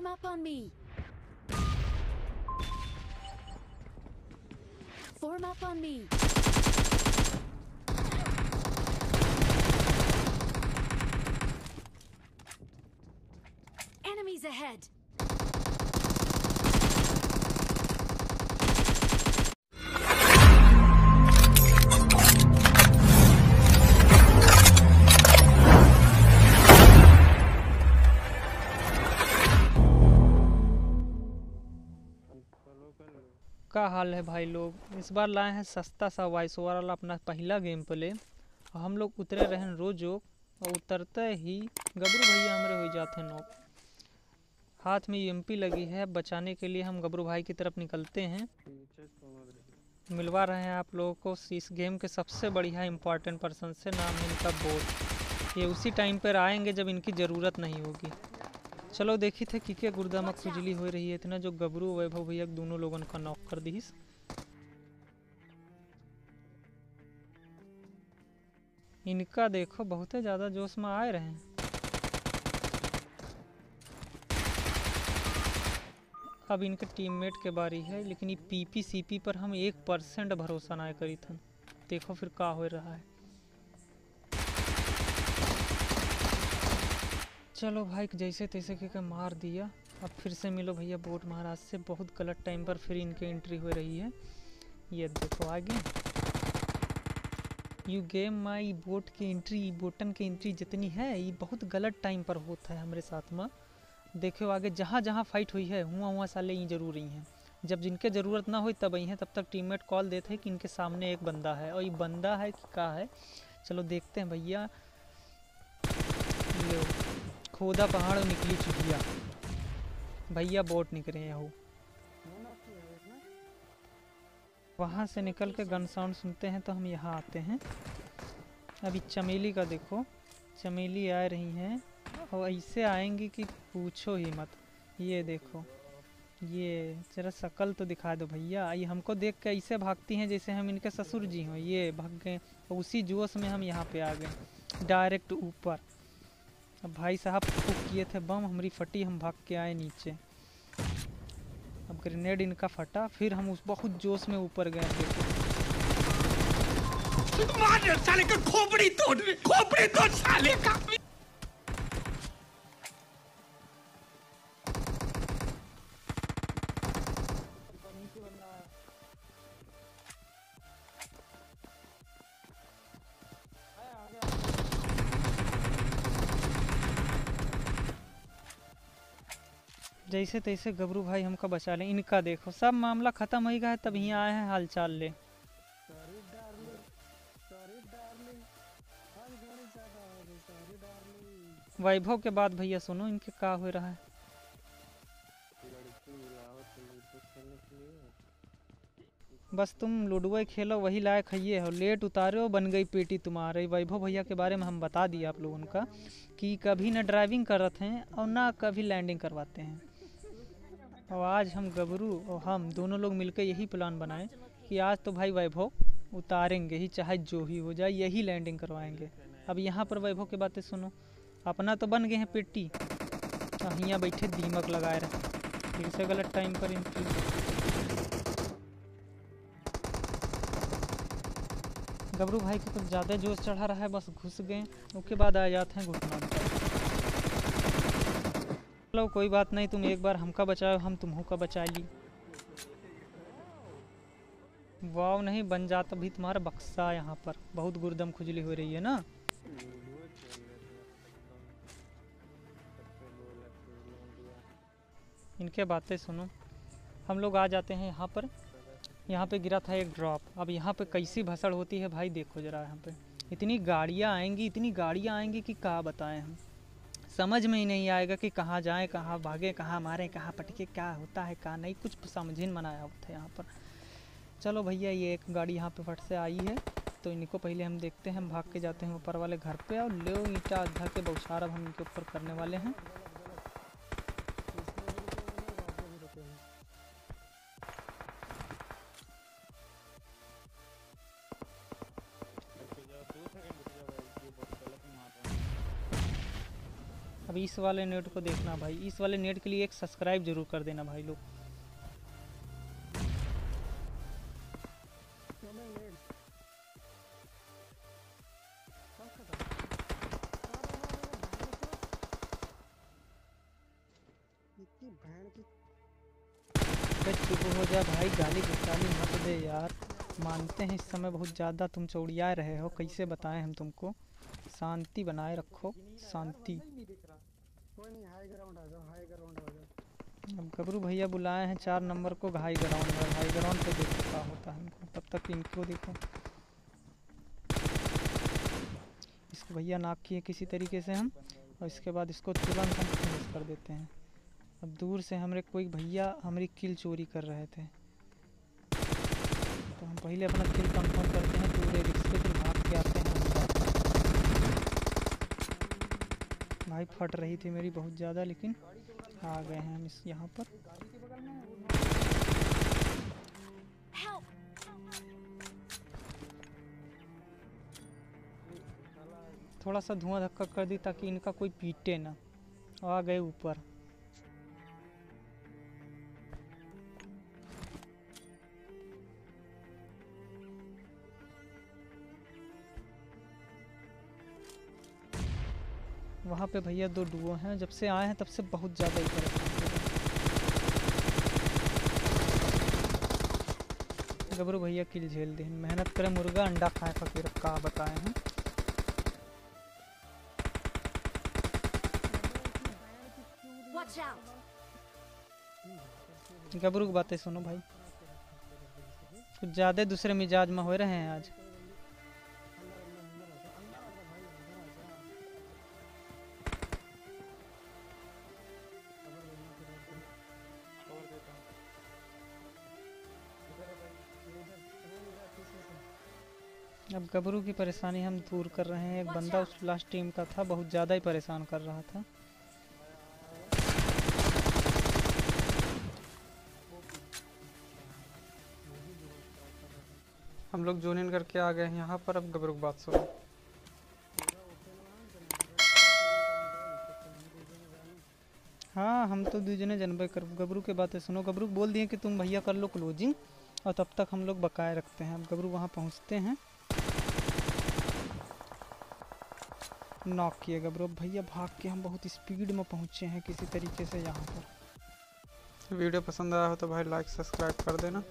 Form up on me. Form up on me. Enemies ahead. का हाल है भाई लोग? इस बार लाए हैं सस्ता सा वॉइस ओवर वाला अपना पहला गेम प्ले और हम लोग उतरे रहे रोजो, और उतरते ही गबरू भैया हमारे हो जाते हैं नॉक हाथ में यूएमपी लगी है, बचाने के लिए हम गबरू भाई की तरफ़ निकलते हैं। मिलवा रहे हैं आप लोगों को। इस गेम के सबसे बढ़िया इंपॉर्टेंट पर्सन से नाम है इनका बोर्ड ये उसी टाइम पर आएँगे जब इनकी ज़रूरत नहीं होगी। चलो देखी थे कि के गुर्दा खुजली हो रही है इतना जो गबरू वैभव भैया दोनों लोगों का नॉक कर दीस इनका देखो बहुत ज़्यादा जोश में आए रहे हैं। अब इनके टीममेट के बारी है लेकिन ये पीपी सीपी पर हम एक परसेंट भरोसा ना करी थन। देखो फिर का हो रहा है। चलो भाई, जैसे तैसे के मार दिया। अब फिर से मिलो भैया बोट महाराज से। बहुत गलत टाइम पर फिर इनके एंट्री हो रही है। ये देखो आगे। यू गेम माई बोट की एंट्री बोटन की एंट्री जितनी है ये बहुत गलत टाइम पर होता है हमारे साथ में। देखो आगे, जहाँ जहाँ फाइट हुई है, हुआ हुआ साले ही ज़रूरी हैं। जब जिनके ज़रूरत ना हो तब ही हैं, तब तक टीममेट कॉल देते हैं कि इनके सामने एक बंदा है। और ये बंदा है कि का है? चलो देखते हैं भैया। खोदा पहाड़ और निकली चुकिया भैया बोट निकले हैं हो वहाँ से निकल के गन साउंड सुनते हैं तो हम यहाँ आते हैं। अभी चमेली का देखो। चमेली आ रही हैं। और ऐसे आएँगी कि पूछो ही मत। ये देखो। ये जरा शकल तो दिखा दो भैया। ये हमको देख के ऐसे भागती हैं जैसे हम इनके ससुर जी हों। ये भाग गए। उसी जोश में हम यहाँ पे आ गए। डायरेक्ट ऊपर। अब भाई साहब फूक किए थे बम, हमारी फटी, हम भाग के आए नीचे। अब ग्रेनेड इनका फटा, फिर हम उस बहुत जोश में ऊपर गए खोपड़ी तोड़ खोपड़ी तोड़ साले का। जैसे तैसे गबरू भाई हमका बचा लें, इनका देखो। सब मामला ख़त्म हो गया है, तब यहाँ आए हैं हाल चाल ले। वैभव के बाद भैया सुनो, इनके का हो रहा है। बस तुम लूडो खेलो, वही लायक है हो लेट उतारो बन गई पेटी तुम्हारे। वैभव भैया के बारे में हम बता दिए आप लोगों का, कि कभी ना ड्राइविंग करते हैं, और ना कभी लैंडिंग करवाते हैं। और आज हम गबरू और हम दोनों लोग मिलकर यही प्लान बनाए कि आज तो भाई वैभव उतारेंगे ही, चाहे जो ही हो जाए, यही लैंडिंग करवाएँगे। अब यहाँ पर वैभव की बातें सुनो। अपना तो बन गए हैं पेटी। और यहाँ बैठे दीमक लगाए रहे। फिर से गलत टाइम पर एंट्री गबरू भाई को कुछ ज़्यादा जोश चढ़ा रहा है, बस घुस गए। उसके बाद आ जाते हैं घुटना चलो, कोई बात नहीं, तुम एक बार हमका बचाओ, हम तुम्हों का बचा ली वाव, नहीं, बन जाता भी तुम्हारा बक्सा यहाँ पर। बहुत गुर्दम खुजली हो रही है ना? इनके बातें सुनो। हम लोग आ जाते हैं यहाँ पर। यहाँ पे गिरा था एक ड्रॉप अब यहाँ पे कैसी भसड़ होती है भाई, देखो जरा यहाँ पे। इतनी गाड़ियाँ आएँगी, इतनी गाड़ियाँ आएँगी कि कहाँ बताएँ हम? समझ में ही नहीं आएगा कि कहाँ जाएँ, कहाँ भागे, कहाँ मारें, कहाँ पटके, क्या होता है क्या नहीं। कुछ समझ ही मनाया होता है यहाँ पर। चलो भैया, ये एक गाड़ी यहाँ पे फट से आई है। तो इनको पहले हम देखते हैं, हम भाग के जाते हैं ऊपर वाले घर पे। और ले ईटा अद्धा के बौछार अब हम इनके ऊपर करने वाले हैं। अब इस वाले नेट को देखना भाई इस वाले नेट के लिए एक सब्सक्राइब ज़रूर कर देना भाई लोग। चुप हो जा भाई गाली गुस्ताली मत दे यार। मानते हैं इस समय बहुत ज़्यादा तुम चौड़िया रहे हो कैसे बताएँ हम तुमको? शांति बनाए रखो शांति। अब गबरू भैया बुलाए हैं, चार नंबर को हाई ग्राउंड में हाई ग्राउंड पे देखो क्या होता है इनको। तब तक इनको देखो। इसको भैया नाक किए किसी तरीके से हम, और इसके बाद इसको तुरंत हम फिनिश कर देते हैं। अब दूर से हमारे कोई भैया हमारी किल चोरी कर रहे थे। तो हम पहले अपना किल कंफर्म करते हैं पूरे रिक्शे फिर भाग के आते हैं अंदर भाई फट रही थी मेरी बहुत ज़्यादा लेकिन आ गए हैं हम इस यहाँ पर। थोड़ा सा धुआँ धक्का कर दी ताकि इनका कोई पीटे ना। आ गए ऊपर। वहाँ पे भैया दो डुओ हैं जब से आए हैं तब से बहुत ज़्यादा ही। परेशान गबरू भैया किल झेल दी मेहनत करे मुर्गा अंडा खाए फकीर का बताए हैं। गबरू की बातें सुनो भाई। कुछ ज़्यादा दूसरे मिजाज में हो रहे हैं आज। अब गबरू की परेशानी हम दूर कर रहे हैं। एक बंदा उस लास्ट टीम का था, बहुत ज़्यादा ही परेशान कर रहा था। हम लोग जोन इन करके आ गए हैं। यहाँ पर अब गबरू की बात सुनो। हाँ हम तो दूजने जनबे कर गबरू के बातें सुनो। गबरू बोल दिए कि तुम भैया कर लो क्लोजिंग और तब तक हम लोग बकाए रखते हैं। अब गबरू वहाँ पहुँचते हैं। नॉक किए ब्रो भैया भाग के हम बहुत स्पीड में पहुँचे हैं किसी तरीके से यहाँ पर। वीडियो पसंद आया हो तो भाई लाइक सब्सक्राइब कर देना।